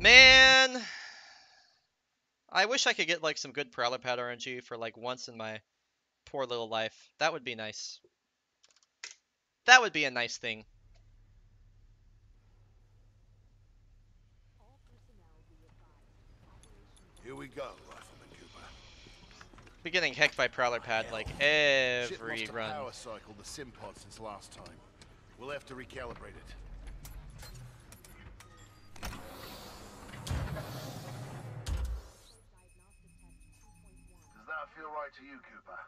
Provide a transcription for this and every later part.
Man, I wish I could get like some good Prowler Pad RNG for like once in my poor little life. That would be nice. That would be a nice thing. Here we go, Rifleman Cooper. Be getting hecked by Prowler Pad like every lost a run. power cycle the sim pod since last time. We'll have to recalibrate it. Right to you, Cooper?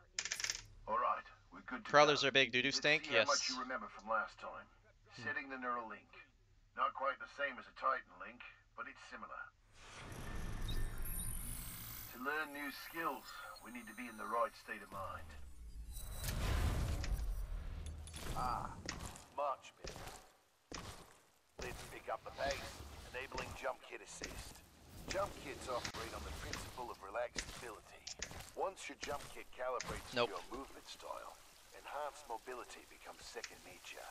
All right, we're good to Prowlers go. are big doo-doo Let's stink? see how much Yes. you remember from last time. Setting the neural link. Not quite the same as a Titan link, but it's similar. To learn new skills, we need to be in the right state of mind. Ah, much better. Let's pick up the pace, enabling jump kit assist. Jump kits operate on the principle of relaxability. Once your jump kit calibrates Nope. your movement style, enhanced mobility becomes second nature.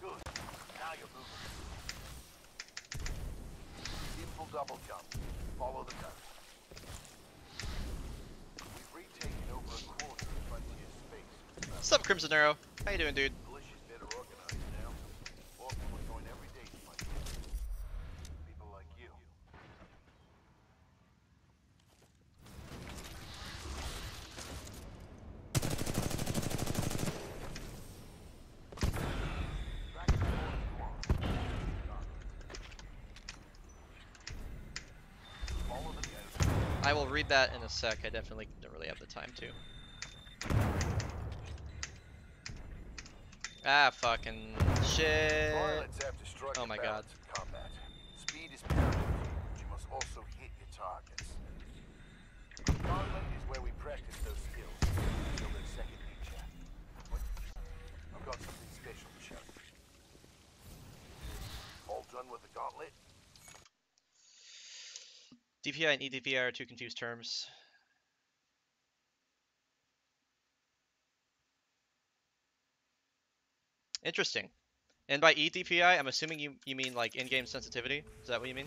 Good. Now you're moving. Simple double jump. Follow the coast. We've retaken over a quarter of frontier space. What's up, Crimson Arrow? How you doing, dude? Militia's better organized now. Often we're going every day to fight people like you. Follow the coast. I will read that in a sec. I definitely don't really have the time to. Ah, fucking shit. Pilots have to strike Oh my god. combat. Speed is paramount, you must also hit your targets. Gauntlet is where we practice those skills second nature. I've got something special to show you. All done with the gauntlet? DPI and EDPI are two confused terms. Interesting. And by EDPI, I'm assuming you, you mean like in-game sensitivity? Is that what you mean?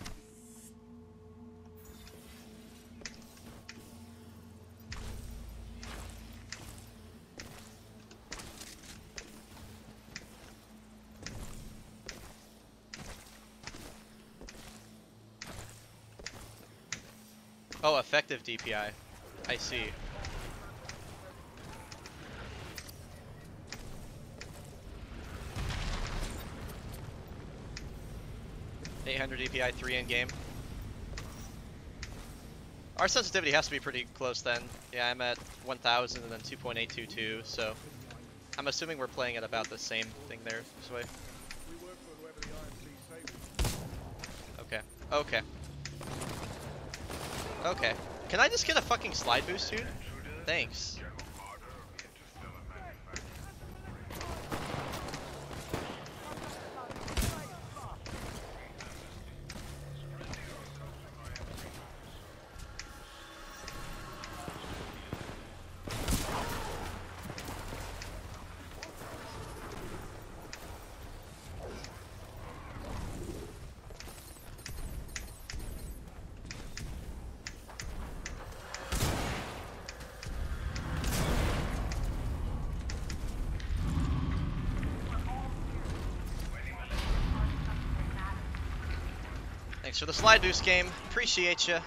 Oh, effective DPI. I see. Eight hundred DPI, three in game. Our sensitivity has to be pretty close then. Yeah, I'm at 1000 and then 2.822, so I'm assuming we're playing at about the same thing there, this way. Okay. Okay. Okay. Can I just get a fucking slide boost, dude? Thanks. Thanks for the slide boost game. Appreciate you. You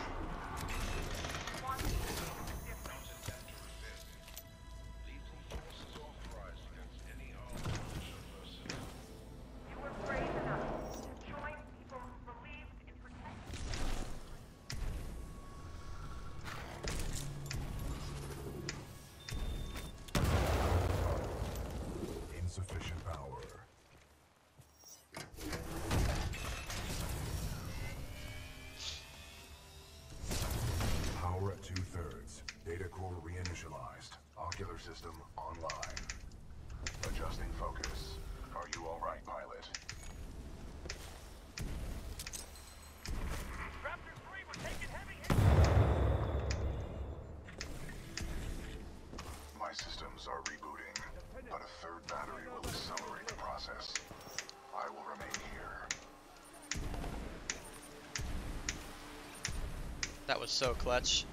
clutch.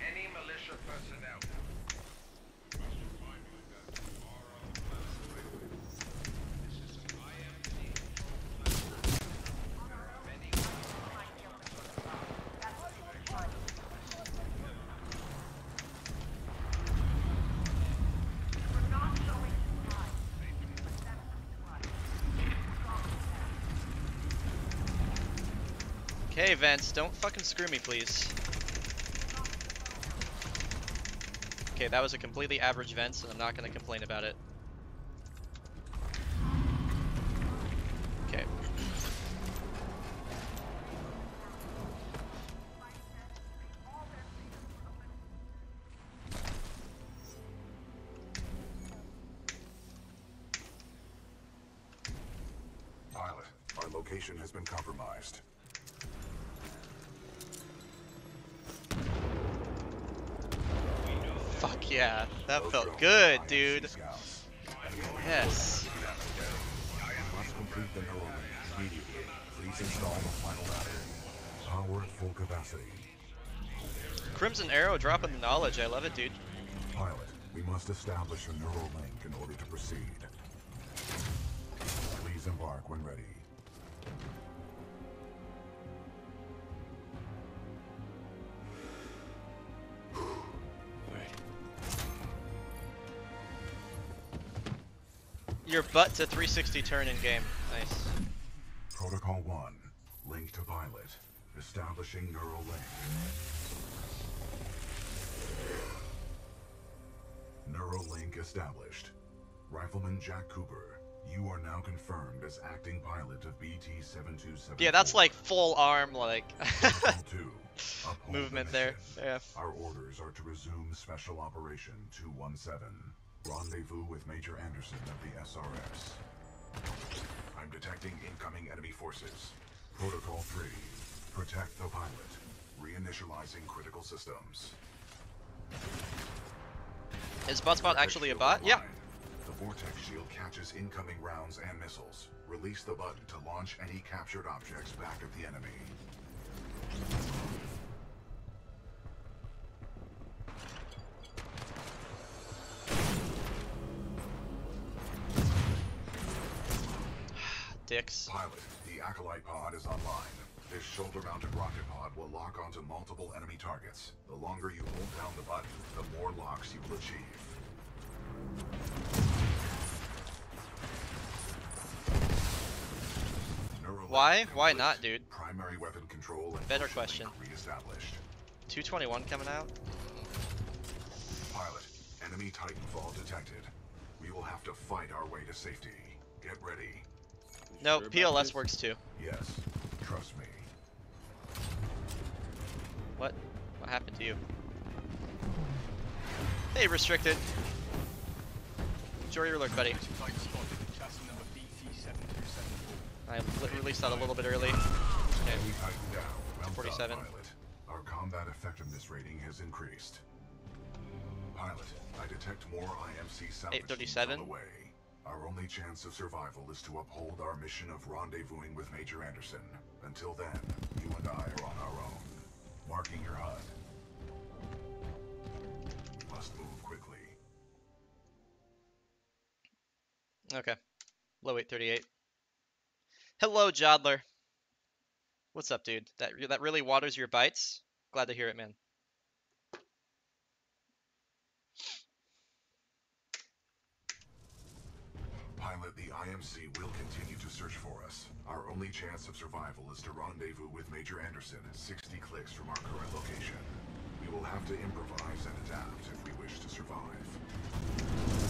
Any militia personnel. Okay, Vance, don't fucking screw me, please. Okay, that was a completely average Vance, and I'm not gonna complain about it. Okay. Pilot, our location has been compromised. Fuck yeah, that felt good, dude. Yes. Must complete the neural immediately. Please install the final battery. Power at full capacity. Crimson Arrow dropping the knowledge, I love it, dude. Pilot, we must establish a neural link in order to proceed. Please embark when ready. Your butt to 360 turn in game. Nice. Protocol 1. Link to Violet. Establishing neural link. Neural link established. Rifleman Jack Cooper, you are now confirmed as acting pilot of BT-727. Yeah, that's like full arm, like 2. Uphold the movement there. Yeah. Our orders are to resume Special Operation 217. Rendezvous with Major Anderson of the SRS. I'm detecting incoming enemy forces. Protocol 3. Protect the pilot. Reinitializing critical systems. Is Buttspot actually a bot? Yeah. The Vortex shield catches incoming rounds and missiles. Release the button to launch any captured objects back at the enemy. Dicks. Pilot, the Acolyte pod is online. This shoulder-mounted rocket pod will lock onto multiple enemy targets. The longer you hold down the button, the more locks you will achieve. Why? Why not, dude? Primary weapon control and Better question. link reestablished. 221 coming out? Pilot, enemy Titanfall detected. We will have to fight our way to safety. Get ready. No, PLS works too. Yes, trust me. What? What happened to you? Hey, restricted. Enjoy your lurk, buddy. I released that a little bit early. Okay. Enemy Titan down. Well done, 47. Pilot. Our combat effectiveness rating has increased. Pilot, I detect more IMC salvage teams 837. Our only chance of survival is to uphold our mission of rendezvousing with Major Anderson. Until then, you and I are on our own. Marking your HUD. Must move quickly. Okay. Low 838. Hello, Jodler. What's up, dude? That that really waters your bites. Glad to hear it, man. Pilot, the IMC will continue to search for us. Our only chance of survival is to rendezvous with Major Anderson, 60 clicks from our current location. We will have to improvise and adapt if we wish to survive.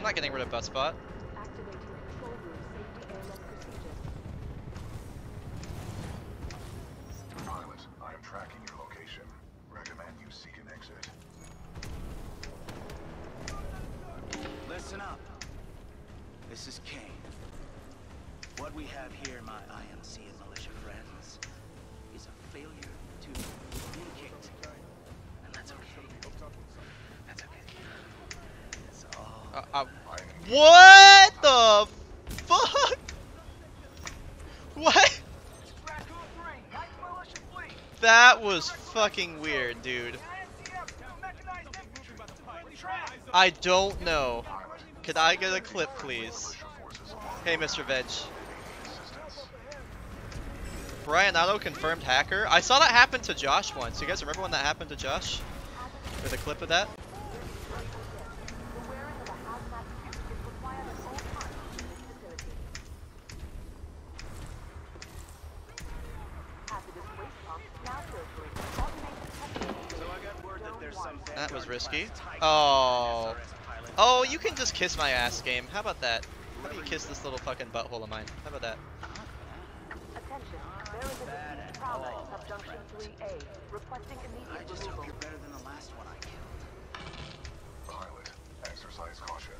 I'm not getting rid of Buttspot. Pilot, I am tracking your location. Recommend you seek an exit. Listen up. This is Kane. What we have here, my IMC and militia friends, is a failure to communicate. And that's okay. That's okay. It's all Uh, uh, what the fuck? What? Raccoon 3, 9th Militia Fleet. That was fucking weird, dude. I don't know. Could I get a clip, please? Hey, Mr. Veg. Bryonato confirmed hacker. I saw that happen to Josh once. You guys remember when that happened to Josh? With a clip of that? So I got word that there's some That was risky. Oh. Oh, you can just kiss my ass, game. How about that? How do you kiss this little fucking butthole of mine? How about that? Attention, there is a deceased prowler subjunction 3A, requesting I just removal. hope you're better than the last one I killed. Pilot, exercise caution.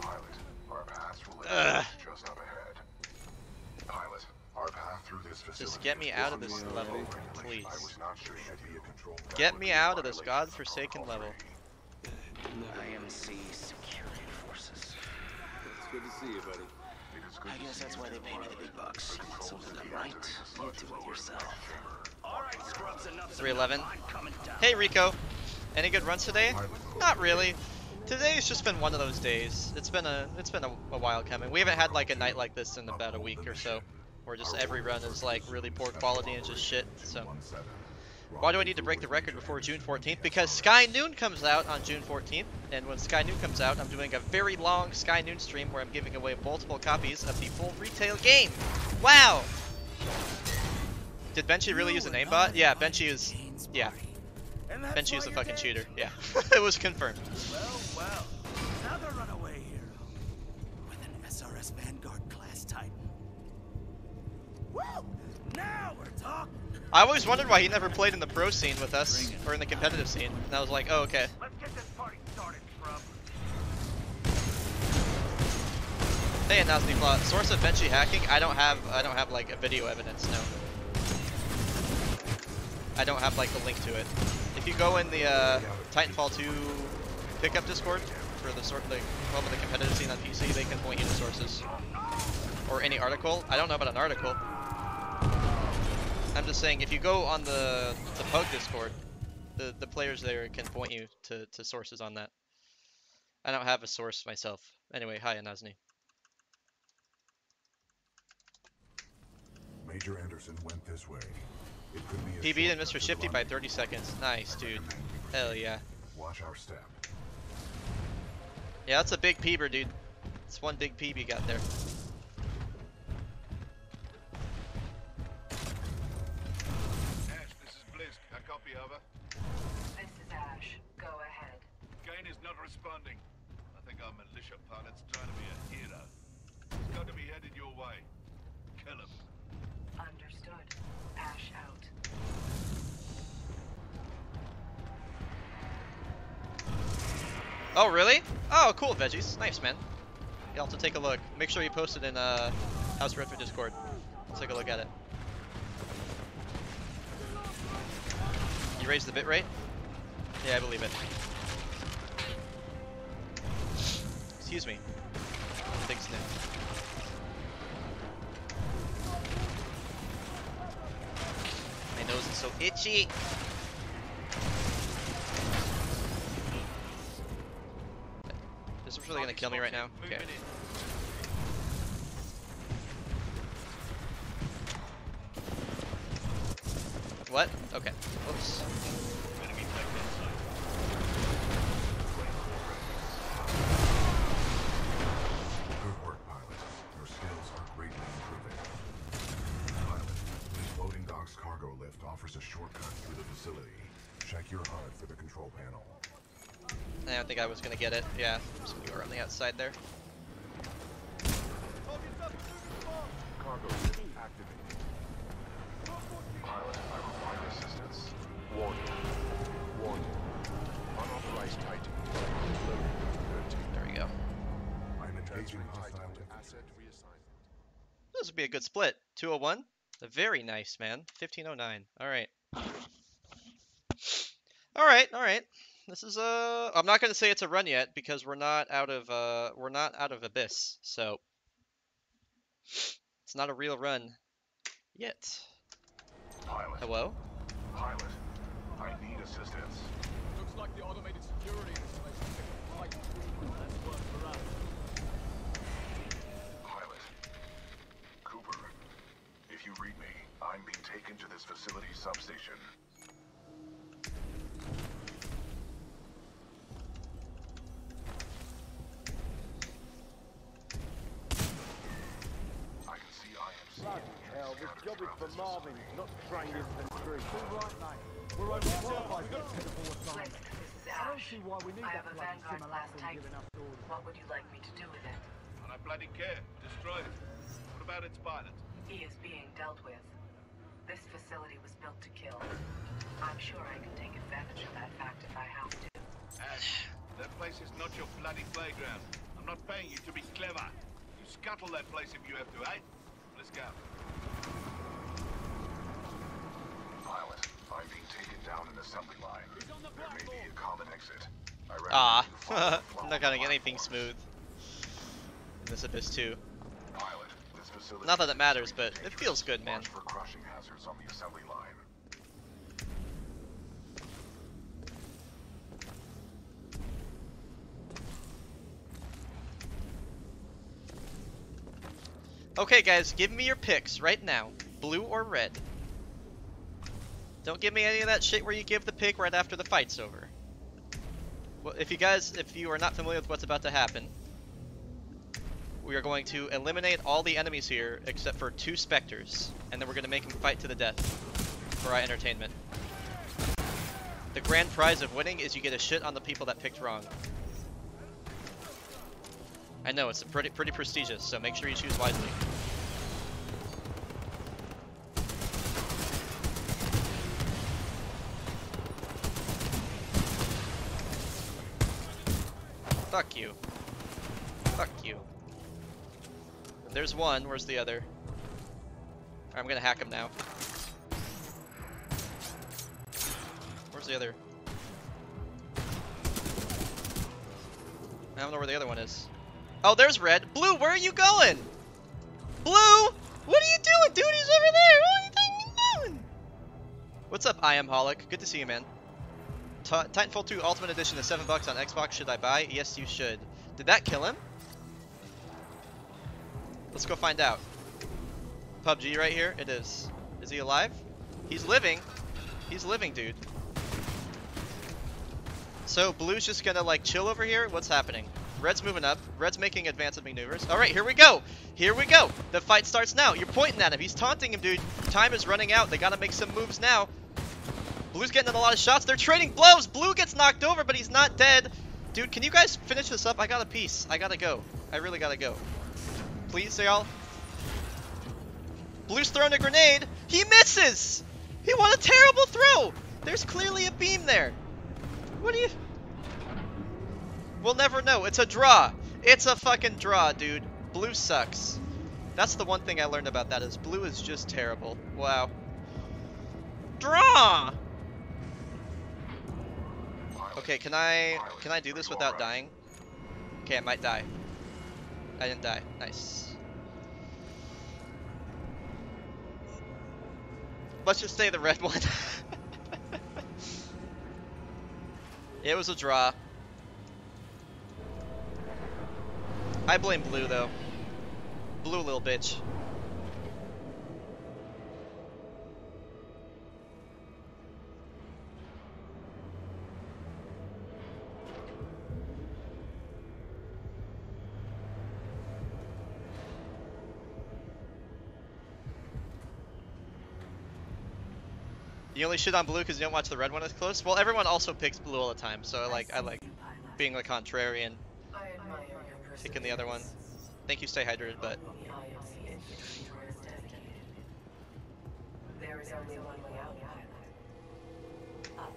Pilot, our paths will Ugh. end just up ahead. Pilot, our path through this facility. Just get me out of this level, please. I was not shooting at vehicle control. Get me out of this Violation of godforsaken Protocol level. three. IMC security forces. It's good to see you, buddy. It is good I guess that's why they pay me the big bucks. controls Some of to them right. You do it yourself. Alright, scrubs, enough's 311. enough. I'm coming down. Hey, Rico. Any good runs today? Not really. Today's just been one of those days. It's been a it's been a, a while coming. We haven't had like a night like this in about a week or so, where just every run is like really poor quality and just shit. So why do I need to break the record before June 14th? Because Sky Noon comes out on June 14th, and when Sky Noon comes out, I'm doing a very long Sky Noon stream where I'm giving away multiple copies of the full retail game. Wow. Did Benchy really use a aimbot? Yeah, Benchy is. Yeah, why is a fucking cheater. Yeah, it was confirmed. Well, well. I always wondered why he never played in the pro scene with us, or in the competitive scene. And I was like, oh, okay. Hey, the plot. Source of Benchy hacking. I don't have. I don't have like a video evidence. No. I don't have like the link to it. If you go in the uh, Titanfall 2 pickup Discord for the sort the one with the competitive scene on PC, they can point you to sources or any article. I don't know about an article. I'm just saying if you go on the the Pug Discord, the the players there can point you to to sources on that. I don't have a source myself. Anyway, hi Anazni. Major Anderson went this way. It could be PB and Mr. Shifty by 30 seconds. Nice, dude. Hell yeah. Watch our step. Yeah, that's a big peeber, dude. It's one big peeb you got there. Copy over. This is Ash. Go ahead. Kane is not responding. I think our militia pilot's trying to be a hero. He's got to be headed your way. Kill him. Understood. Ash out. Oh, really? Oh, cool, veggies. Nice, man. You'll have to take a look. Make sure you post it in uh, House Retro Discord. Let's take a look at it. You raised the bitrate? Yeah, I believe it. Excuse me. Big sniff. My nose is so itchy. This is really gonna kill me right now? Okay. Okay. Oops. Good work, pilot. Your skills are greatly improving. Pilot, this loading dock's cargo lift offers a shortcut through the facility. Check your HUD for the control panel. I don't think I was gonna get it. Yeah, so we were on the outside there. Cargo lift activated. Would be a good split. 201. Very nice, man. 1509. All right. All right, all right. This is uh I'm not going to say it's a run yet because we're not out of uh we're not out of abyss. So it's not a real run yet. Pilot. Hello? Pilot. I need assistance. Looks like the automated security installation is quite That's work for us. Pilot. Cooper. If you read me, I'm being taken to this facility substation. I can see IMC. Hell, this job is for Marvin, not trained infantry. Too right, mate. We're overqualified for this pitiful assignment. This is I don't see why we need I that have a bloody Vanguard class simulacrum Titan. giving us orders. What would you like me to do with it? And I bloody care. Destroy it. What about its pilot? He is being dealt with. This facility was built to kill. I'm sure I can take advantage of that fact if I have to. Ash, that place is not your bloody playground. I'm not paying you to be clever. You scuttle that place if you have to, eh? Let's go. Pilot, I'm being taken down an assembly line. There may be a common exit. I recommend Ah, you follow the I'm not gonna get anything pilot. smooth in this Abyss 2. Facility Not that it matters, but it feels good, man. For crushing hazards on the assembly line. Okay, guys, give me your picks right now. Blue or red. Don't give me any of that shit where you give the pick right after the fight's over. Well, if you guys, if you are not familiar with what's about to happen, we are going to eliminate all the enemies here except for two specters, and then we're going to make them fight to the death for our entertainment. The grand prize of winning is you get a shit on the people that picked wrong. I know it's pretty pretty prestigious, so make sure you choose wisely. Fuck you. Fuck you. There's one. Where's the other? I'm gonna hack him now. Where's the other? I don't know where the other one is. Oh, there's red. Blue, where are you going? Blue! What are you doing, dude? He's over there. What are you doing? What's up, I am Holic? Good to see you, man. Ti- Titanfall 2 Ultimate Edition is 7 bucks on Xbox. Should I buy? Yes, you should. Did that kill him? Let's go find out. PUBG right here. It is. Is he alive? He's living. He's living, dude. So blue's just gonna like chill over here. What's happening? Red's moving up. Red's making advanced maneuvers. All right, here we go. Here we go. The fight starts now. You're pointing at him. He's taunting him, dude. Time is running out. They gotta make some moves now. Blue's getting in a lot of shots. They're trading blows. Blue gets knocked over, but he's not dead. Dude, can you guys finish this up? I got a piece. I gotta go. I really gotta go. Please, y'all. Blue's throwing a grenade. He misses. He won a terrible throw. There's clearly a beam there. What do you... We'll never know. It's a draw. It's a fucking draw, dude. Blue sucks. That's the one thing I learned about that is blue is just terrible. Wow. Draw! Okay, can I can I do this without dying? Okay, I might die. I didn't die. Nice. Let's just say the red one. it was a draw. I blame blue though. Blue little bitch. You only shit on blue because you don't watch the red one as close. Well, everyone also picks blue all the time, so like I like being the contrarian, I picking the other one. Thank you, stay hydrated, but The IMC infantry tour is dedicated. There is only one way out, pilot.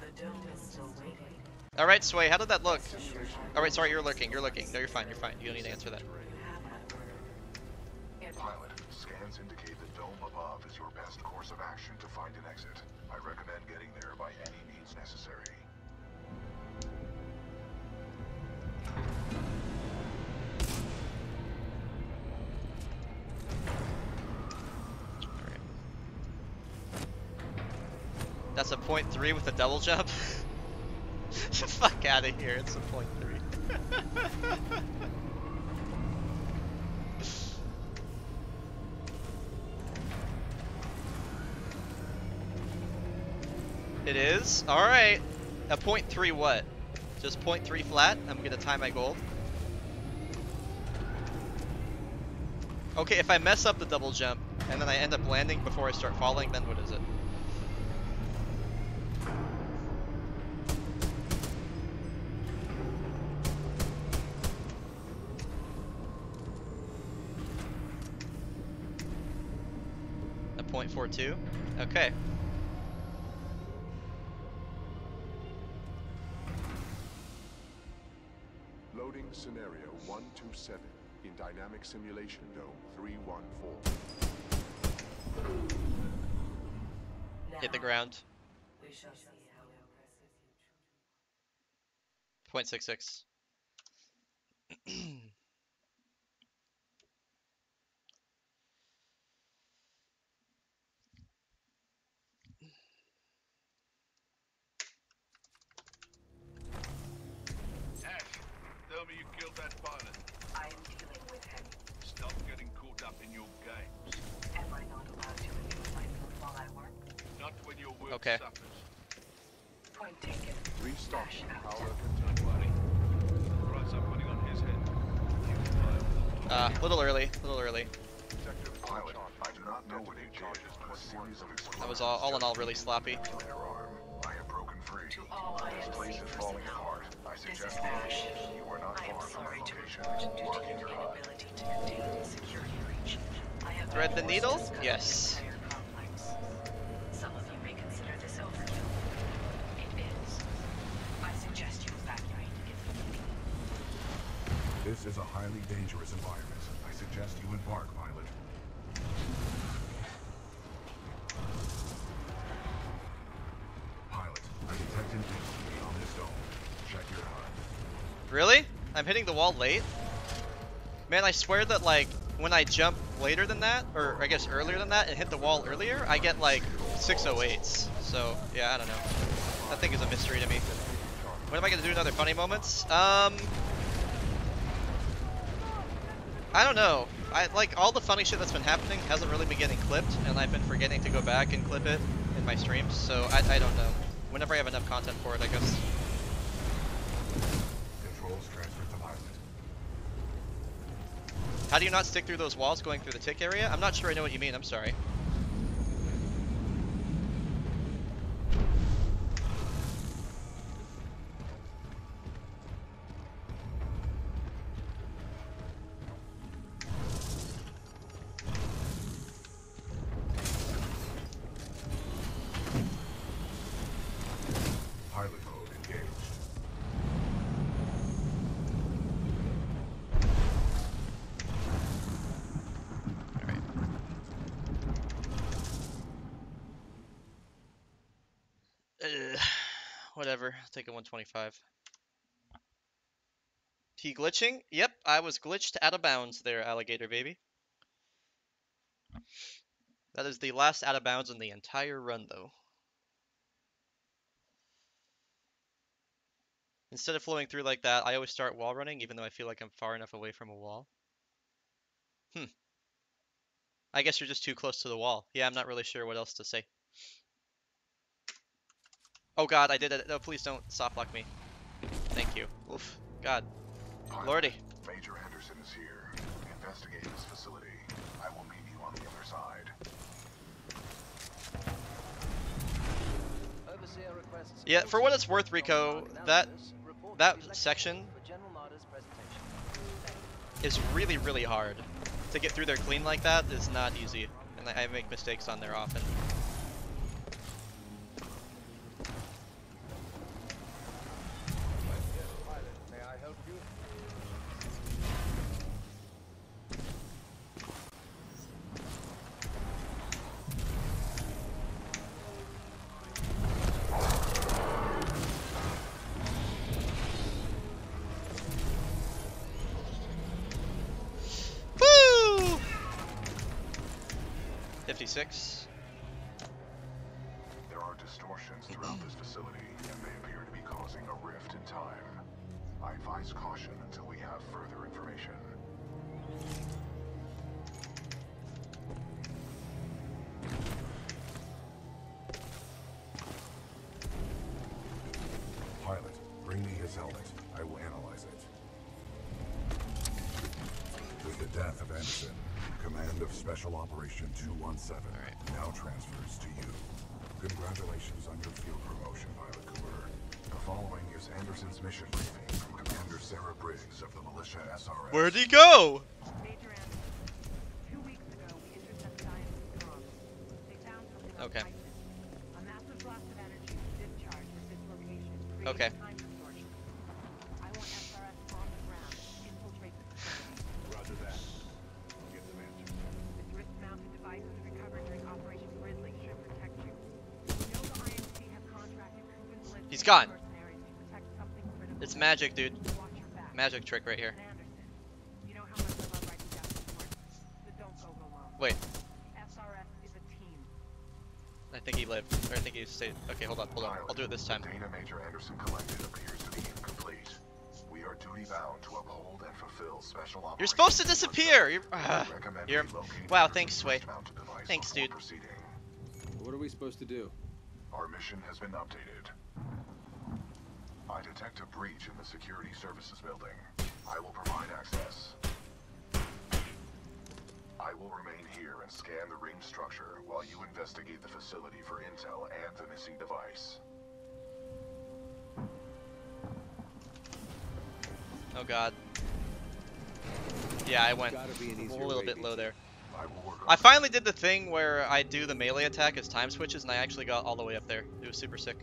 The dome is all right, Sway, how did that look? All right, sorry, you're lurking. You're lurking. No, you're fine. You're fine. You don't need to answer that. Pilot, scans indicate the dome above is your best course of action to find an exit. I recommend getting there by any means necessary. That's a point three with a double jump. Fuck out of here! It's a point three. it is. All right. A point three what? Just point three flat. I'm gonna tie my gold. Okay, if I mess up the double jump and then I end up landing before I start falling, then what is it? A point four two? Okay. 27 in Dynamic Simulation Dome 314. Hit the ground. 0.66. buy with a Uh, little early, little early. A That was all, all in all really sloppy. I have broken free. To all. I suggest you are not I due to your inability to contain the security breach. I have Thread the needle? Yes. the entire complex. Some of you may consider this overkill. It is. I suggest you evacuate immediately. This is a highly dangerous environment. I suggest you embark, pilot. Pilot, I detect an this dome. Check your HUD. Really? I'm hitting the wall late? Man, I swear that like when I jump later than that, or I guess earlier than that, and hit the wall earlier, I get like 608s. So yeah, I don't know. That thing is a mystery to me. What am I gonna do another funny moments? Um, I don't know. I like all the funny shit that's been happening hasn't really been getting clipped, and I've been forgetting to go back and clip it in my streams. So I, I don't know. Whenever I have enough content for it, I guess. Controls transferred to pilot. How do you not stick through those walls going through the tick area? I'm not sure I know what you mean, I'm sorry. 25. T glitching? Yep, I was glitched out of bounds there, alligator baby. That is the last out of bounds in the entire run, though. Instead of flowing through like that, I always start wall running, even though I feel like I'm far enough away from a wall. Hmm. I guess you're just too close to the wall. Yeah, I'm not really sure what else to say. Oh god, I did it. No, please don't soft lock me. Thank you. Oof. God. Pilot, Lordy. Major Anderson is here. Investigate this facility. I will meet you on the other side. Overseer requests Yeah, for what it's worth, Rico, that that section for General Marder's presentation. is really, really hard. To get through there clean like that is not easy, and I I make mistakes on there often. 56. IMC have contracted proven ballistic He's gone. It's magic, dude. Magic trick right here. And Anderson, you know how much I love writing down reports, but don't go alone. Wait, SRS is a team. I think he lived. Or I think he stayed. Okay, hold on, hold on. I'll do it this time. Data Major Anderson collected appears to be incomplete. We are duty bound to uphold and fulfill special operations. You're supposed to disappear! You're, ah, Recommend you're wow, thanks, Sway. Thanks, dude. proceeding. What are we supposed to do? Our mission has been updated. I detect a breach in the security services building. I will provide access. I will remain here and scan the ring structure while you investigate the facility for intel and the missing device. Oh god. Yeah, I went Gotta be an a little bit low there. I will work on I finally did the thing where I do the melee attack as time switches, and I actually got all the way up there. It was super sick.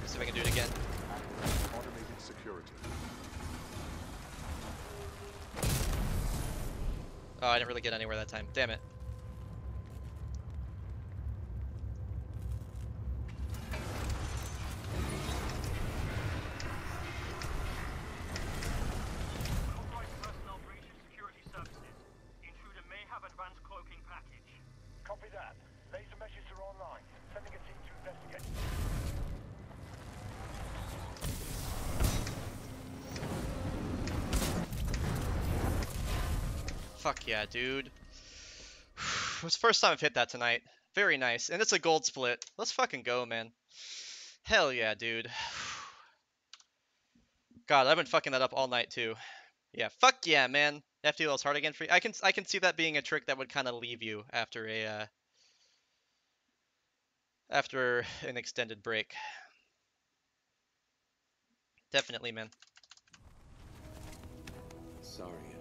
Let's see if I can do it again. Oh, I didn't really get anywhere that time. Damn it. Authorized personnel breaching security services. Intruder may have advanced cloaking package. Copy that. Laser meshes are online. Sending a team to investigate. Dude. it's the first time I've hit that tonight. Very nice. And it's a gold split. Let's fucking go, man. Hell yeah, dude. God, I've been fucking that up all night too. Yeah, fuck yeah, man. FTL's hard again for you. I can I can see that being a trick that would kind of leave you after a uh, after an extended break. Definitely, man. Sorry,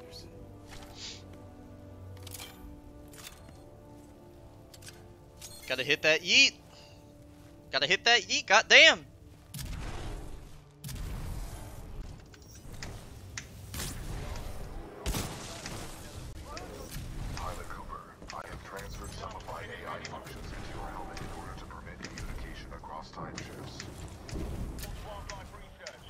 Gotta hit that yeet. Gotta hit that yeet. God damn. Pilot Cooper, I have transferred some of my AI functions into your helmet in order to permit communication across time shifts. Wildlife research.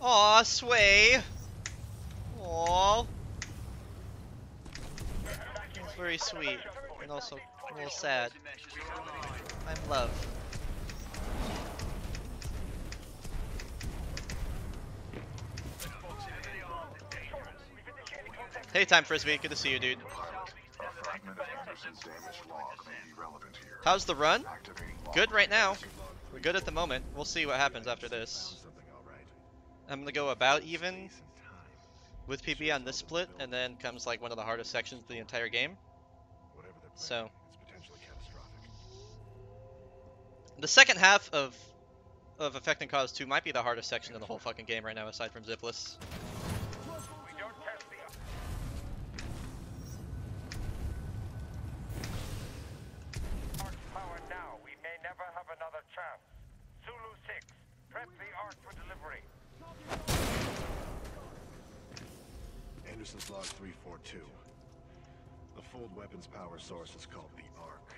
Aw, Sway. Aw. It's very sweet. And also a little sad. I'm love. Hey, Time Frisbee. Good to see you, dude. How's the run? Good right now. We're good at the moment. We'll see what happens after this. I'm gonna go about even. with PB on this split, and then comes like one of the hardest sections of the entire game. So the second half of of Effect and Cause 2 might be the hardest section of the whole fucking game right now, aside from Zipless. We don't test the Arc power now. We may never have another chance. Zulu 6, prep the Arc for delivery. Anderson's log 342. The fold weapons power source is called the Arc.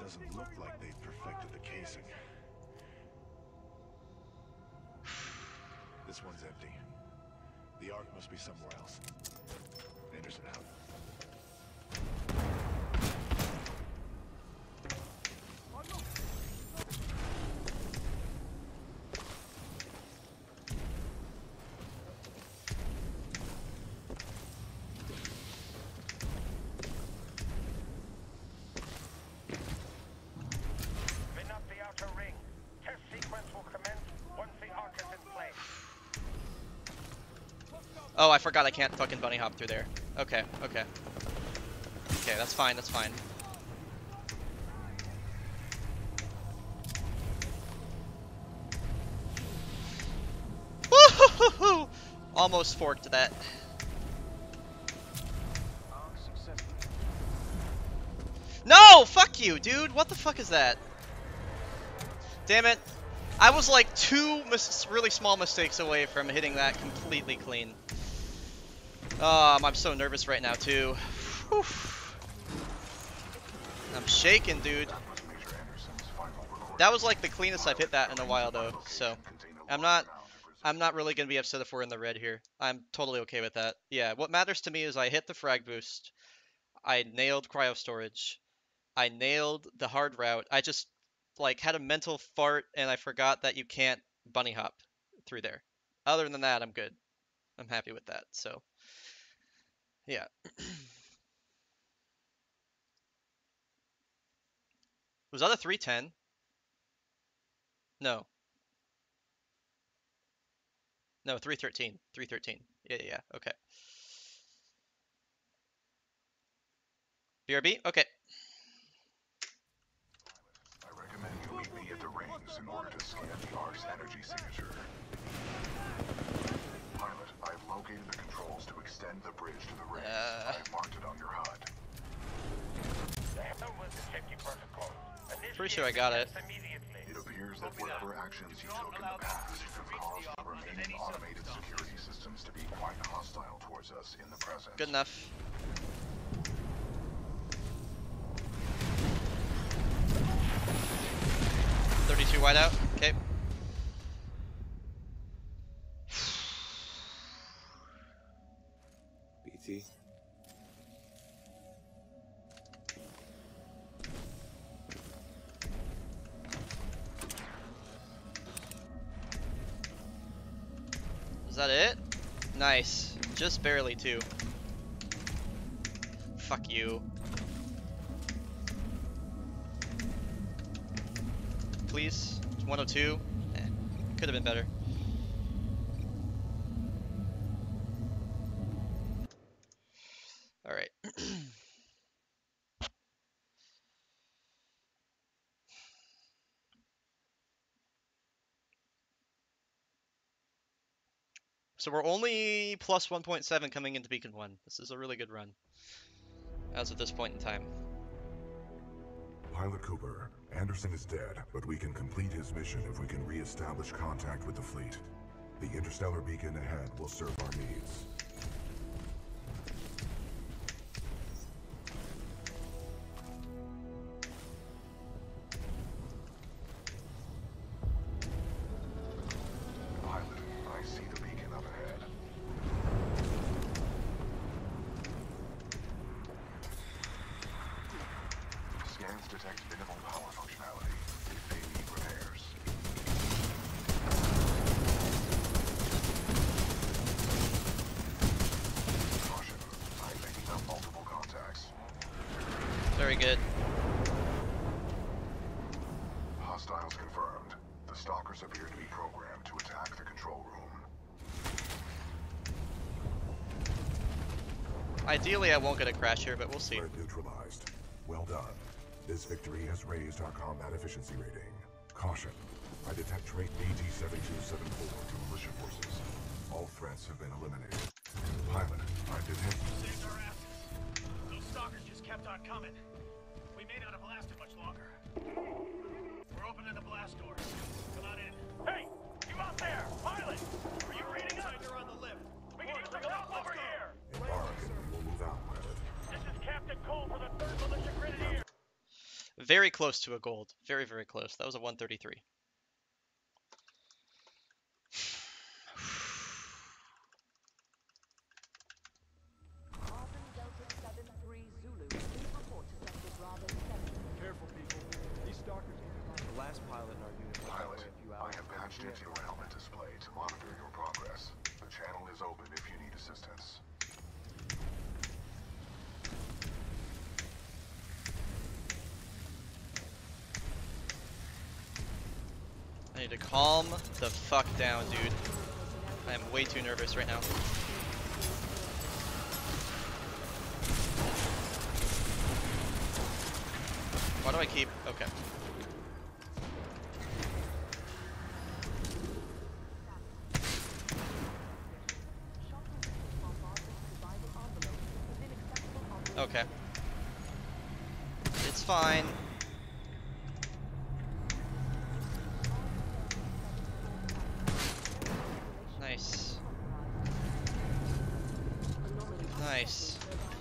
Doesn't look like they've perfected the casing. This one's empty. The Arc must be somewhere else. Anderson out. Spin up the outer ring. Test sequence will commence once the Arc is in place. Oh, I forgot I can't fucking bunny hop through there. Okay, okay. Okay, that's fine, that's fine. Almost forked that. No! Fuck you, dude! What the fuck is that? Damn it. I was like two really small mistakes away from hitting that completely clean. Um, I'm so nervous right now too. Whew. I'm shaking, dude. That was like the cleanest I've hit that in a while though, so I'm not I'm not really gonna be upset if we're in the red here. I'm totally okay with that. Yeah, what matters to me is I hit the frag boost. I nailed cryo storage. I nailed the hard route. I just like had a mental fart and I forgot that you can't bunny hop through there. Other than that, I'm good. I'm happy with that. So, yeah. Was that a 310? No. No, 313. 313. Yeah, yeah, yeah. Okay. BRB? Okay. I recommend you meet me at the rings in order to scan the Arc's energy signature. Pilot, I've located the controls to extend the bridge to the rings. Uh. I've marked it on your HUD. The hell was the safety protocol? Pretty sure I got it. It appears that whatever actions you took in the past have caused the remaining automated security systems to be quite hostile towards us in the present. Good enough. Thirty-two wide Barely too. Fuck you. Please. It's 102. Eh, could have been better. Alright. So we're only plus 1.7 coming into Beacon 1. This is a really good run. As of this point in time. Pilot Cooper, Anderson is dead, but we can complete his mission if we can re-establish contact with the fleet. The interstellar beacon ahead will serve our needs. good. Hostiles confirmed. The stalkers appear to be programmed to attack the control room. Ideally, I won't get a crash here, but we'll see. We're neutralized. Well done. This victory has raised our combat efficiency rating. Caution. I detect trait BT-7274 to militia forces. All threats have been eliminated. Pilot, I detect... Saved our asses. Those stalkers just kept on coming. Opening the blast doors. Come on in. Hey! You out there! Pilot! Are you reading us? You're on the lift. We can use some help over here! Embark and we will move out, pilot. This is Captain Cole for the 3rd Militia Grenadier. Very close to a gold. Very, very close. That was a 133. Careful, people. These stalkers The last pilot in our unit went that Pilot, way a few I hours have ago. patched into your helmet display to monitor your progress. The channel is open if you need assistance. I need to calm the fuck down, dude. I am way too nervous right now. Why do I keep... Okay. It's fine. Nice. Nice.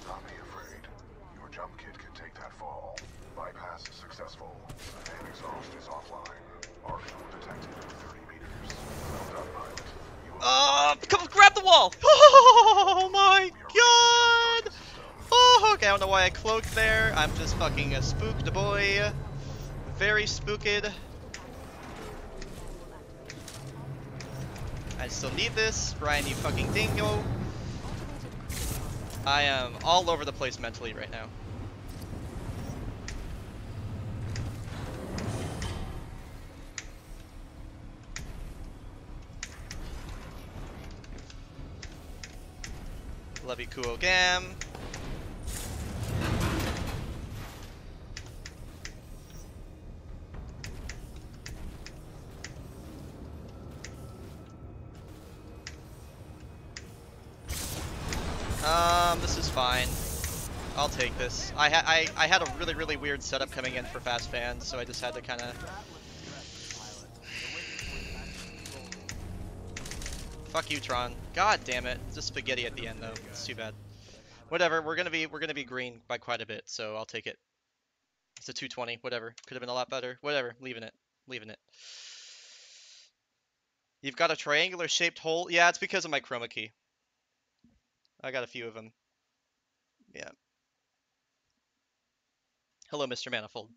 Not be afraid. Your jump kit can take that fall. Bypass is successful. And exhaust is offline. Arc fuel detected at 30 meters. Well done, pilot. You Uh, come grab the wall! Oh my god! Why I cloaked there. I'm just fucking a spooked boy. Very spooked. I still need this. Brian, you fucking dingo. I am all over the place mentally right now. Love you, cool gam. I, I, I had a really, really weird setup coming in for fast fans, so I just had to kind of... Fuck you, Tron. God damn it. It's just spaghetti at the end, though. It's too bad. Whatever. We're gonna be we're gonna be green by quite a bit, so I'll take it. It's a 220. Whatever. Could have been a lot better. Whatever. Leaving it. Leaving it. You've got a triangular shaped hole. Yeah, it's because of my chroma key. I got a few of them. Yeah. Hello, Mr. Manifold.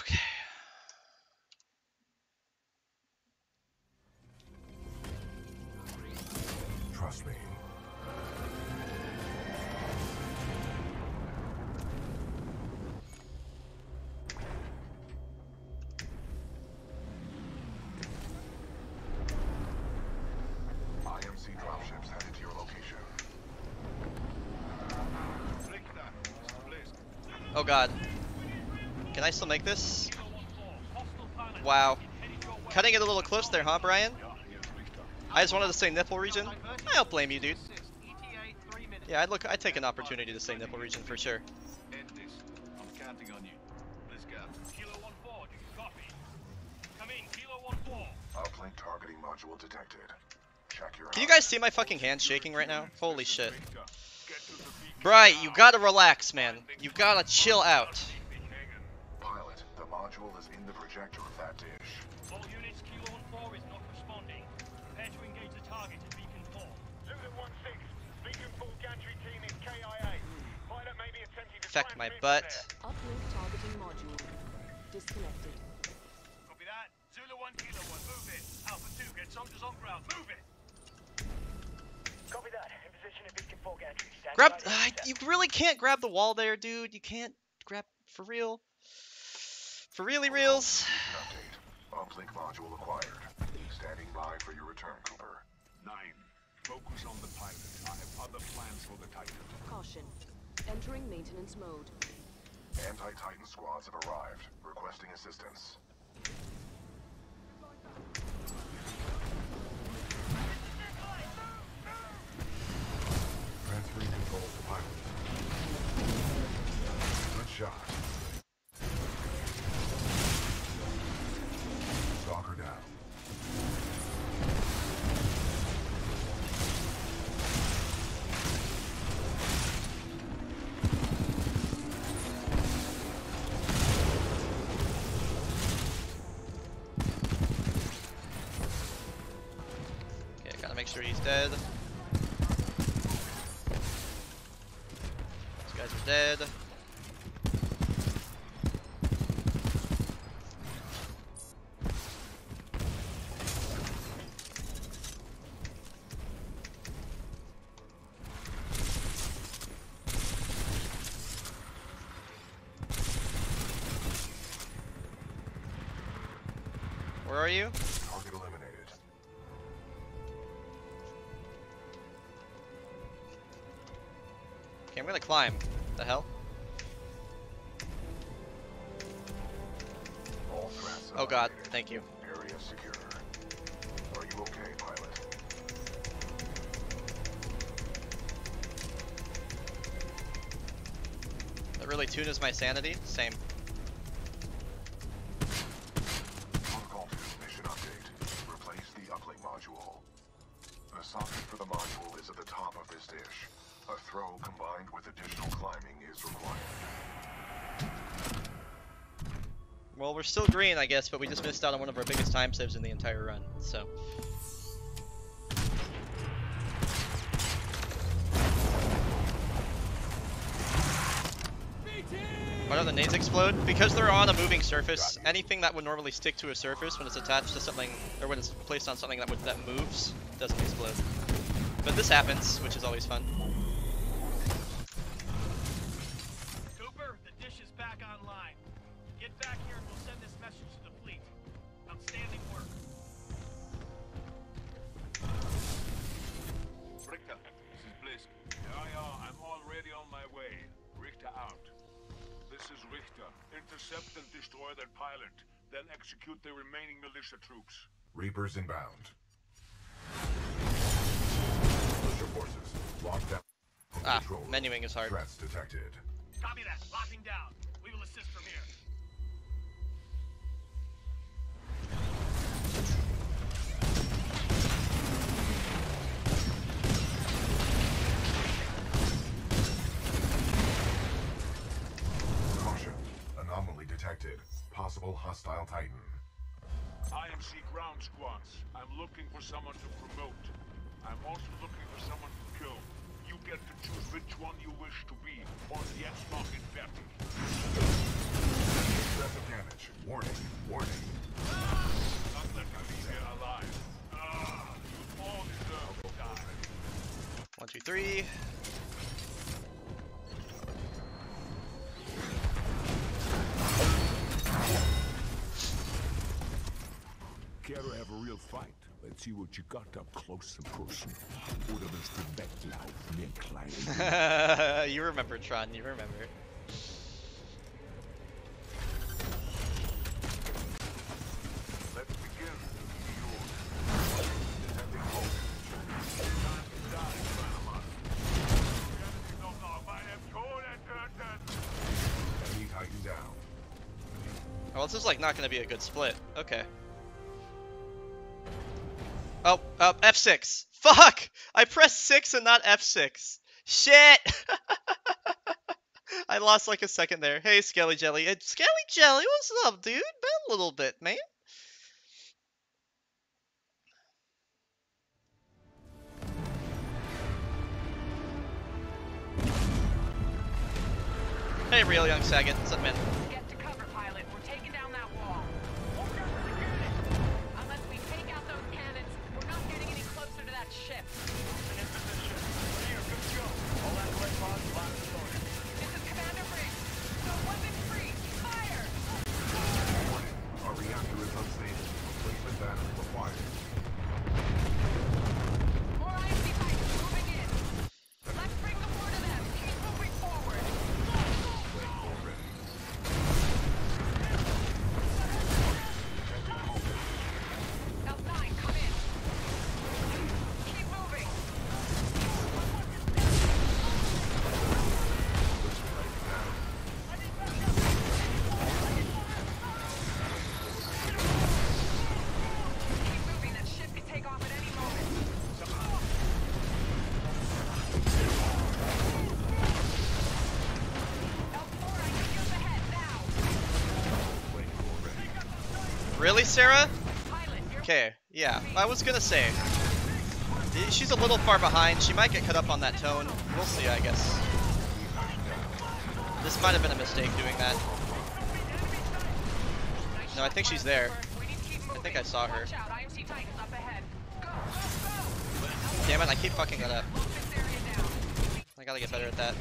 Okay. Trust me. IMC dropships headed to your location. Oh god. Can I still make this? Wow. Cutting it a little close there, huh, Brian? I just wanted to say nipple region. I don't blame you, dude. Yeah, I'd look. I'd take an opportunity to say nipple region for sure. End this. I'm counting on you. Let's go. Kilo 1-4, do you copy? Come in, Kilo 1-4. Uplink targeting module detected. Check your Can you guys see my fucking hands shaking right now? Holy shit. Bri, you gotta relax, man. You gotta chill out. Pilot, the module is in the projector of that dish. All units, Kilo 1-4 is not responding. Prepare to engage the target at Beacon 4. Zulu 1-6, Beacon 4 gantry team is KIA. Pilot may be attempting to Feck my butt. Uplink targeting module. Disconnected. Copy that. Zulu 1, Kilo 1, move it. Alpha 2, get soldiers on ground. Move it. Grab. Uh, you really can't grab the wall there, dude. You can't grab for real. For really reals. Update. Uplink module acquired. Standing by for your return, Cooper. Nine. Focus on the pilot. I have other plans for the Titan. Caution. Entering maintenance mode. Anti-Titan squads have arrived, requesting assistance. Transferring control to pilot. Good shot. Stalker down. Make sure he's dead. These guys are dead. Where are you? Target eliminated. Okay, I'm gonna climb. The hell? All threats Oh god, thank you. Area secure. Are you okay, pilot? That really tunes my sanity? Same. I guess, but we just missed out on one of our biggest time saves in the entire run, so. Why don't the nades explode? Because they're on a moving surface, anything that would normally stick to a surface when it's attached to something, or when it's placed on something that would, that moves, doesn't explode. But this happens, which is always fun. This is Richter. Intercept and destroy that pilot. Then execute the remaining militia troops. Reapers inbound. Militia forces, locked down. Ah, menuing is hard. Threats detected. Copy that. Locking down. We will assist from here. Detected. Possible hostile Titan. IMC ground squads. I'm looking for someone to promote. I'm also looking for someone to kill. You get to choose which one you wish to be. Und jetzt mach ihn fertig. Excessive damage. Warning. Warning. Not let me be here alive. Ah, you all deserve to die. One, two, three. Care to have a real fight? Let's see what you got up close and personal. Oder willst du weglaufen, ihr kleine you remember Tron, you remember. Let's begin. Detecting hope. Time to die, Panama. Noch auf einem Tode töten. Enemy Titan down. Well, this is like not gonna be a good split. Okay. Oh, uh, F6. Fuck! I pressed 6 and not F6. Shit! I lost like a second there. Hey, Skelly Jelly. Uh, Skelly Jelly, what's up, dude? Been a little bit, man. Hey, real young Sagan. What's up, man? Really, Sarah? Okay, yeah. I was gonna say. Eh, She's a little far behind. She might get cut up on that tone. We'll see, I guess. This might have been a mistake doing that. No, I think she's there. I think I saw her. Damn it, I keep fucking that up. I gotta get better at that.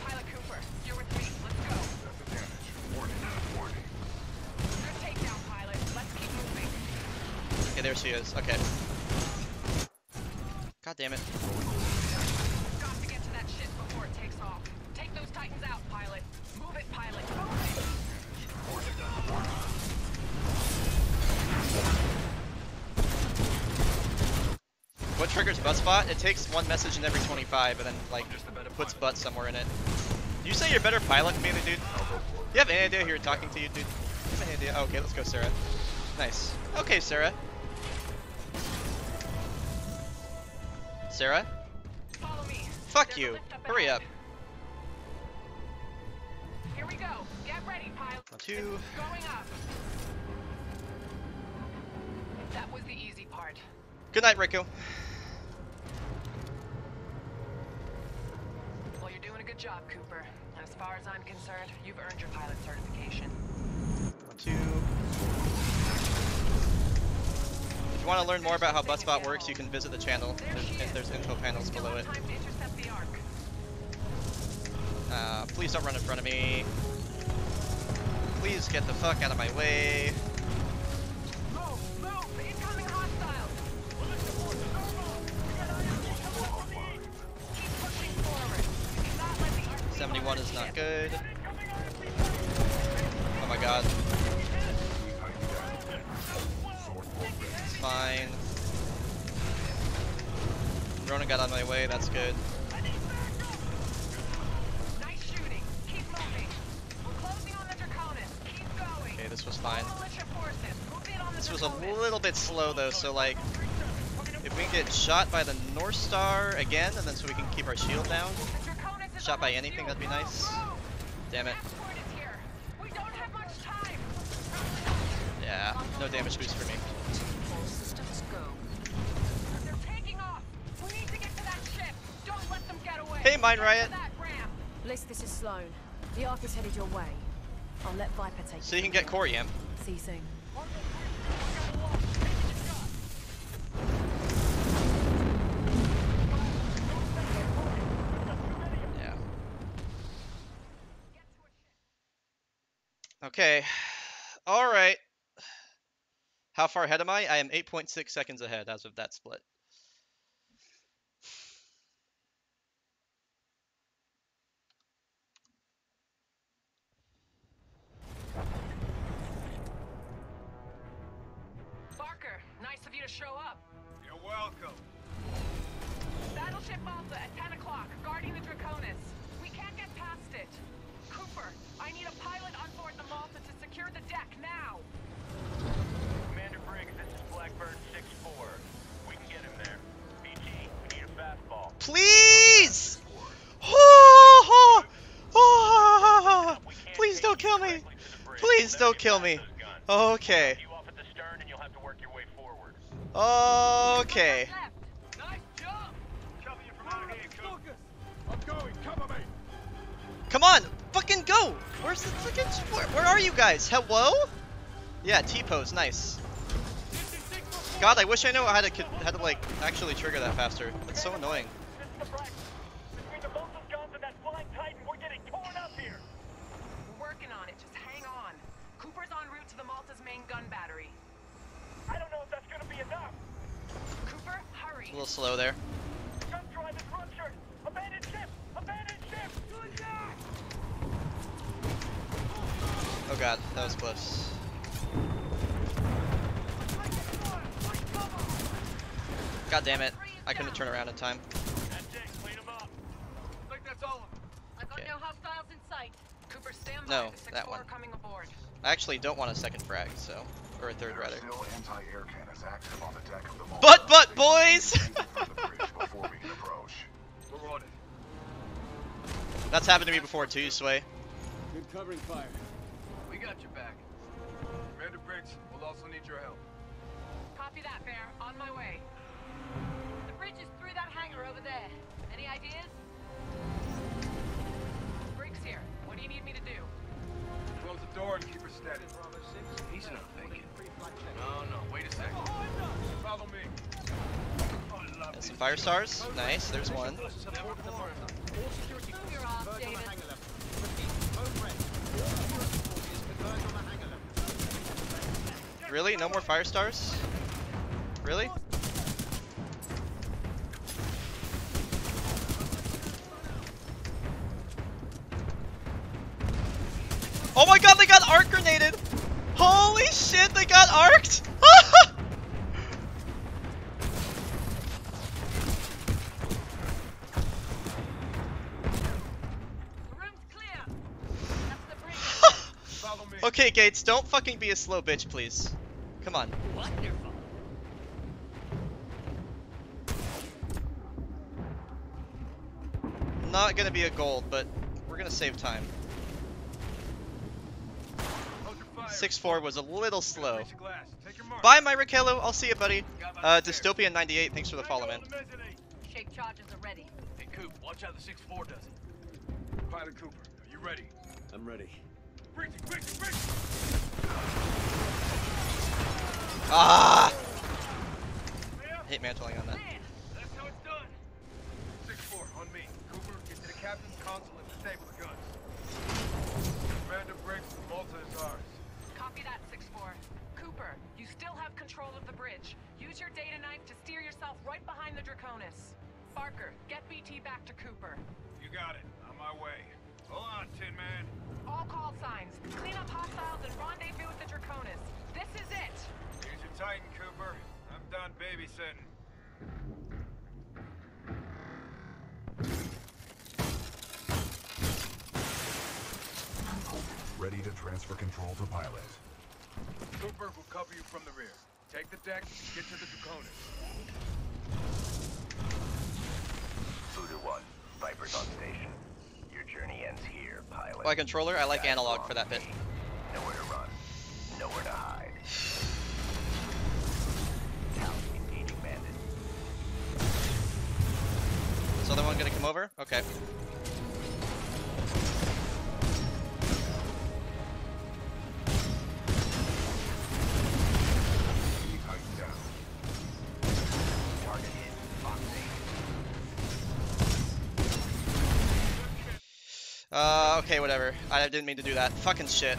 There she is. Okay. God damn it. Got to get to that shit before it takes off. Take those titans out, pilot. Move it, pilot. Move it. What triggers butt spot? It takes one message in every 25 and then like puts butt somewhere in it. You say you're a better pilot than me, dude? Do you have any idea who you're talking to, you dude? You have any idea? Oh, okay, let's go, Sarah. Nice. Okay, Sarah. Sarah? Fuck you. Hurry up. Here we go. Get ready, pilot. Two. Going up. That was the easy part. Good night, Rico. Well, you're doing a good job, Cooper. As far as I'm concerned, you've earned your pilot certification. One, two. You want to learn more about how Buttspot works, you can visit the channel. There's, there's info panels below it. Uh, please don't run in front of me. Please get the fuck out of my way. 71 is not good. Oh my god. It's fine. Ronin got out of my way, that's good. Okay, this was fine. This was a little bit slow though, so like, if we get shot by the Northstar again, and then so we can keep our shield down, shot by anything, that'd be nice. Damn it. Yeah, no damage boost for me. Hey, Mind Riot. Blisk, this is Sloan. The Ark is headed your way. I'll let Viper take So you can get Coriam. See you soon. Yeah. Okay. Alright. How far ahead am I? I am 8.6 seconds ahead as of that split. To show up. You're welcome. Battleship Malta at 10 o'clock, guarding the Draconis. We can't get past it. Cooper, I need a pilot on board the Malta to secure the deck now. Commander Briggs, this is Blackbird 6-4. We can get him there. BT, we need a fastball. Please! Oh, oh, oh, please don't kill me. Please don't kill me. Okay. Me! Come on, fucking go. Where's the fucking? Where, where are you guys? Hello? Yeah, T-pose, nice. God, I wish I know how to how to like actually trigger that faster. It's so annoying. Between the Malta's guns and that flying titan, we're getting torn up here. We're working on it, just hang on. Cooper's en route to the Malta's main gun battery. I don't know if that's gonna be enough. Cooper, hurry. A little slow there. Gun drive is ruptured. Abandoned ship! Abandoned ship! Good God! Oh god, that was close. God damn it. I couldn't turn around in time. That's it, clean them up. I think that's all of them. I've got Okay. No hostiles in sight. Cooper, stand by. No, The that one. coming aboard. I actually don't want a second frag, so. Or a third, There are rather. still anti-air cannons active on the deck of the Malta. Butt butt, boys! From the bridge before we can approach. We're on it. That's happened to me before too, Sway. Good covering fire. We got your back. Commander Briggs, we'll also need your help. Copy that, Bear. On my way. The bridge is through that hangar over there. Any ideas? What do you need me to do? Close the door and keep her steady. He's not thinking. No, no, wait a second. Follow me. Got some fire stars. Nice. There's one. Move your ass, David. Really? No more fire stars? Really? Shit, got arced! okay, Gates, don't fucking be a slow bitch, please. Come on. Wonderful. Not gonna be a gold, but we're gonna save time. 6-4 was a little slow. Bye, my Raquelo. I'll see you, buddy. Uh, Dystopian 98, thanks for the follow, man. Shake charges are ready. Hey, Coop, watch out the 6-4 does it. Pilot Cooper, are you ready? I'm ready. Ah! Hate mantling on that. That's how it's done. 6-4, on me. Cooper, get to the captain's console and disable the guns. Commander Briggs, Malta is ours. Copy that, 6-4. Cooper, you still have control of the bridge. Use your data knife to steer yourself right behind the Draconis. Barker, get BT back to Cooper. You got it. On my way. Hold on, Tin Man. All call signs. Clean up hostiles and rendezvous with the Draconis. This is it. Use your Titan, Cooper. I'm done babysitting. Ready to transfer control to pilot. Cooper will cover you from the rear. Take the deck, get to the Draconis. Voodoo 1, Viper's on station. Your journey ends here, pilot. By controller, I like analog for that bit. Nowhere to run. Nowhere to hide. Now, engaging bandit. Is the other one gonna come over? Okay. Uh, okay, whatever. I didn't mean to do that. Fucking shit.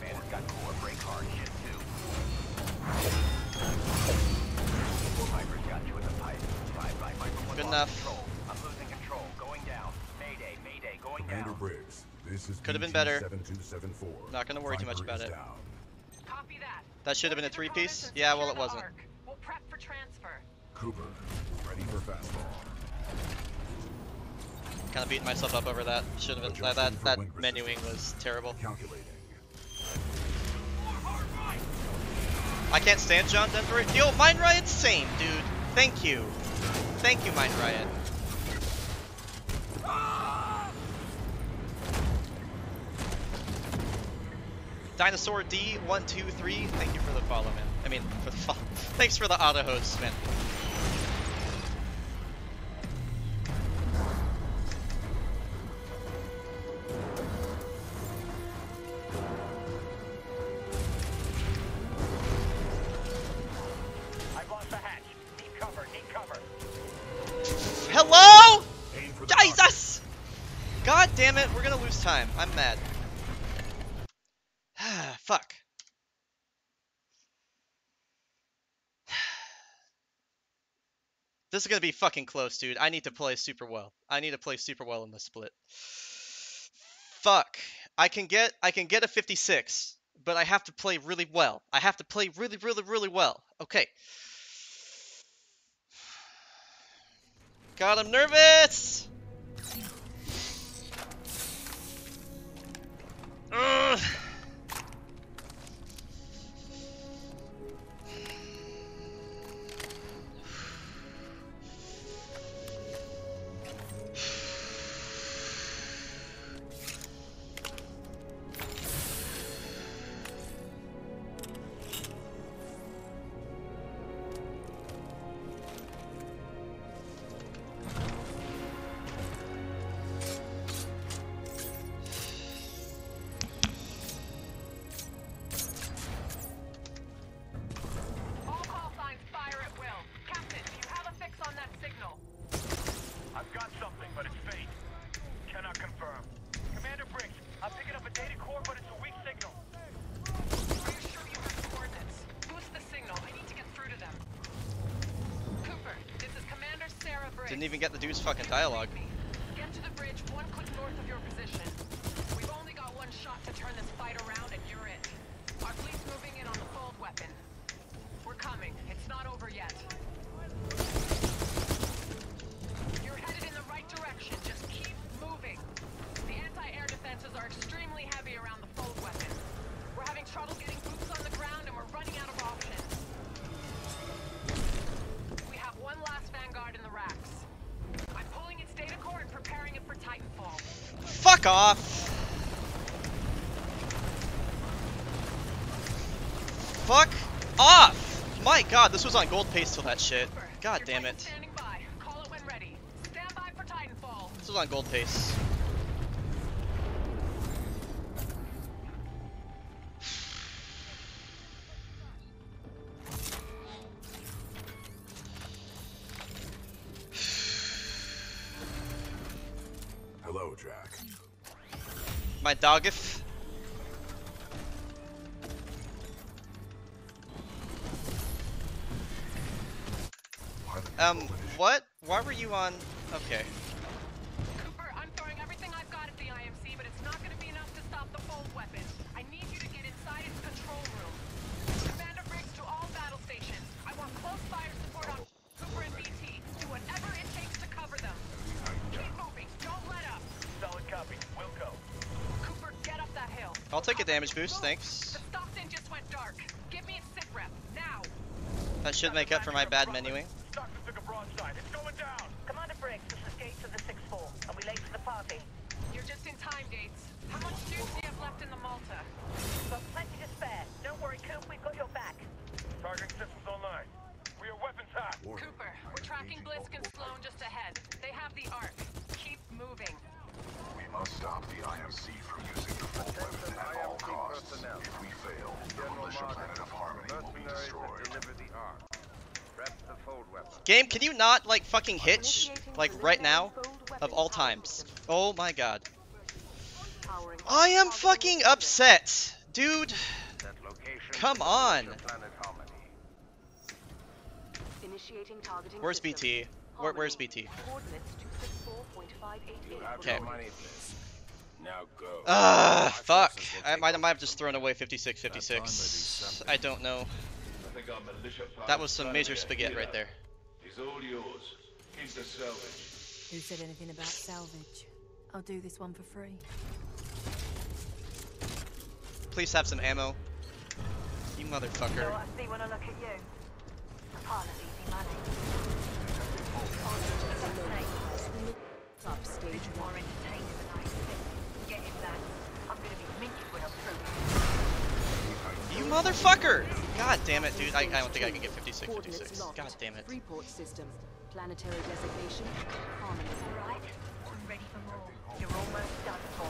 Bandit's got core break hard shit too. Viper's got you in the pipe. Five by Viper one Good lost enough. I'm losing control. Going down. Mayday, mayday, going Commander down. Briggs, this is Could've been better. 7274. Not gonna worry too much about it. Copy that. That should have been a three-piece? Yeah, well, it wasn't. We'll prep for transfer. Cooper, ready for fastball. Kind of beating myself up over that. Should have been. That, that, that menuing was terrible. Calculating. I can't stand John Denver. Yo, Mind Riot's same, dude. Thank you. Thank you, Mind Riot. Dinosaur D123, thank you for the follow, man. I mean, for the follow. Thanks for the auto host, man. This is gonna be fucking close, dude. I need to play super well. I need to play super well in this split. Fuck. I can get I can get a 56, but I have to play really well. I have to play really, really, really well. Okay. God, I'm nervous! Ugh. Didn't even get the dude's fucking dialogue. Get to the bridge one click north of your position. We've only got one shot to turn this fight around and you're it. Our fleet's moving in on the fold weapon. We're coming. It's not over yet. You're headed in the right direction. Just keep moving. The anti-air defenses are extremely heavy around the fold weapon. We're having trouble getting boots on the ground and we're running out of options. We have one last vanguard in the racks. I'm pulling its data core and preparing it for Titanfall. Fuck off! Fuck off! My god, this was on gold pace till that shit. God damn it. Standing by. Call it when ready. Stand by for Titanfall. This was on gold pace. Damage boost, thanks. The just went dark. Give me its sit rep now. That should make up for my bad menuing. The 6-4. Are we late for the party? You're just in time, Gates. How much juice do you have left in the Malta? Got plenty to spare. Don't worry, Coop, we've got your back. Targeting systems online. We are weapons hot. Cooper, we're tracking Blisk and Sloan just ahead. They have the arc. Keep moving. We must stop the IMC from using the fold weapon at all costs. If we fail, the militia planet of Harmony will be destroyed. Game, can you not, like, fucking hitch? Like, right now? Of all times. Oh my god. I am fucking upset! Dude! Come on! Where's. BT? Where, where's BT? Coordinates 264.588. Okay. Now go. Ah, fuck. I might, I might have just thrown away 56, 56. I don't know. That was some major spaghetti right there. It's all yours. Keep the salvage. Who said anything about salvage? I'll do this one for free. Please have some ammo. You motherfucker. Know what I see when I look at you? A pile of easy money. Up stage More entertaining than I expected. Get him that. I'm gonna be minted when I'm through. You motherfucker! God damn it, dude. I, I don't think I can get 56, 56. God damn it. Freeport system. Planetary designation. Harmony. Alright, I'm ready for more. You're almost done for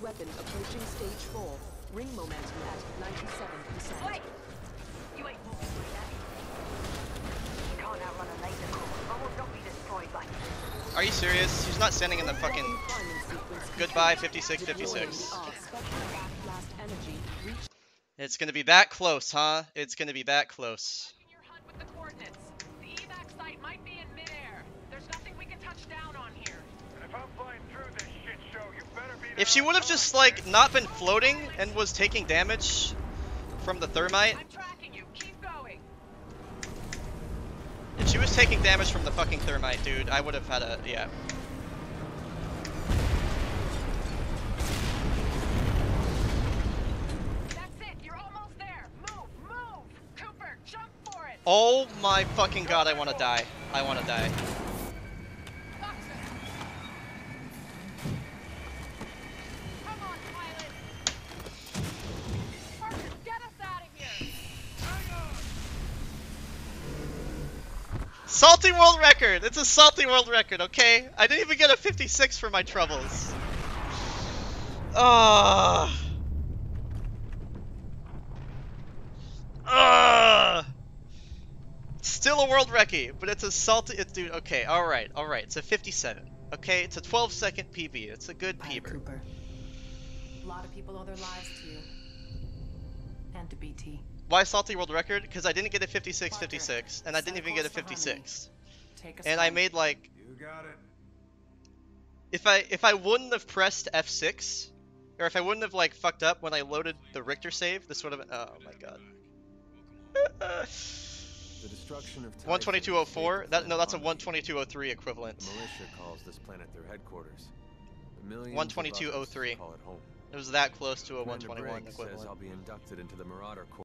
Fold weapon approaching stage four. Ring momentum at 97%. Wait! You ain't walking through that. You can't outrun a laser core. I will not be destroyed by you. Are you serious? She's not standing in the fucking... Goodbye, 56, Deploying 56. the arc. Blast energy. Reach It's gonna be that close, huh? It's gonna be that close. Your hunt with the coordinates. The evac site might be in midair. There's nothing we can touch down on here. And if I'm flying through this shit show, you better be If she would have just, like, not been floating and was taking damage from the thermite, I'm tracking you. Keep going. if she was taking damage from the fucking thermite, dude, I would have had a, yeah. That's it. You're almost there. Move, move. Cooper, jump for it. Oh my fucking god, I wanna die. I wanna die. Come on, pilot. Marcus, get us out of here. Salty world record! It's a salty world record, okay? I didn't even get a 56 for my troubles. Ah. Ugh. still a world recce, but it's a salty. It's dude. Okay, all right, all right. It's a 57. Okay, it's a 12 second PB. It's a good PB. Cooper. A lot of people owe their lives to you. And to BT. Why salty world record? Because I didn't get a 56 56, and I didn't even get a 56. Take us And I made like You got it. if I if I wouldn't have pressed F6, or if I wouldn't have like fucked up when I loaded the Richter save, this would have. Oh my god. The destruction of 12204. That no, that's a 12203 equivalent. The militia calls this planet their headquarters. Millions 12203. it was that close to a 121 equivalent. says I'll be inducted into the Marauder Corps.